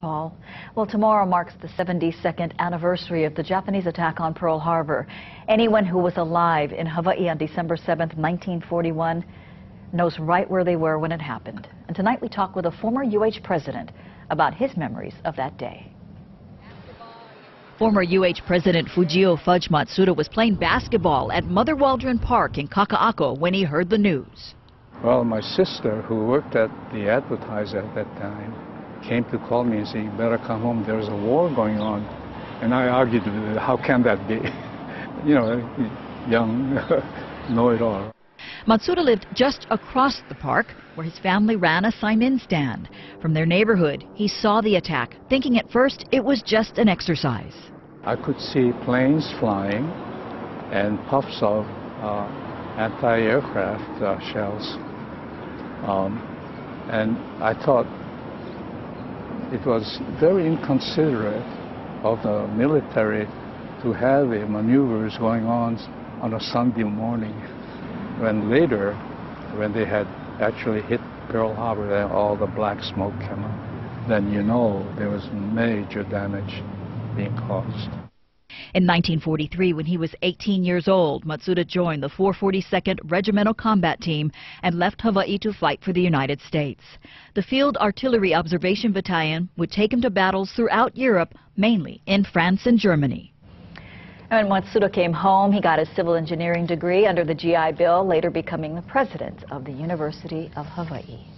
Paul. Well, tomorrow marks the 72nd anniversary of the Japanese attack on Pearl Harbor. Anyone who was alive in Hawaii on December 7, 1941, knows right where they were when it happened. And tonight we talk with a former UH president about his memories of that day. Former UH President Fujio Fudge Matsuda was playing basketball at Mother Waldron Park in Kaka'ako when he heard the news. Well, my sister, who worked at the advertiser at that time, came to call me and say, you better come home, there's a war going on. And I argued with her, how can that be? you know, young, know-it-all. Matsuda lived just across the park where his family ran a Saimin stand. From their neighborhood, he saw the attack, thinking at first it was just an exercise. I could see planes flying and puffs of uh, anti-aircraft uh, shells. Um, and I thought it was very inconsiderate of the military to have maneuvers going on on a Sunday morning when later, when they had actually hit Pearl Harbor and all the black smoke came out, then you know there was major damage being caused. In 1943, when he was 18 years old, Matsuda joined the 442nd Regimental Combat Team and left Hawaii to fight for the United States. The Field Artillery Observation Battalion would take him to battles throughout Europe, mainly in France and Germany. And when Matsuda came home, he got his civil engineering degree under the GI Bill, later becoming the president of the University of Hawaii.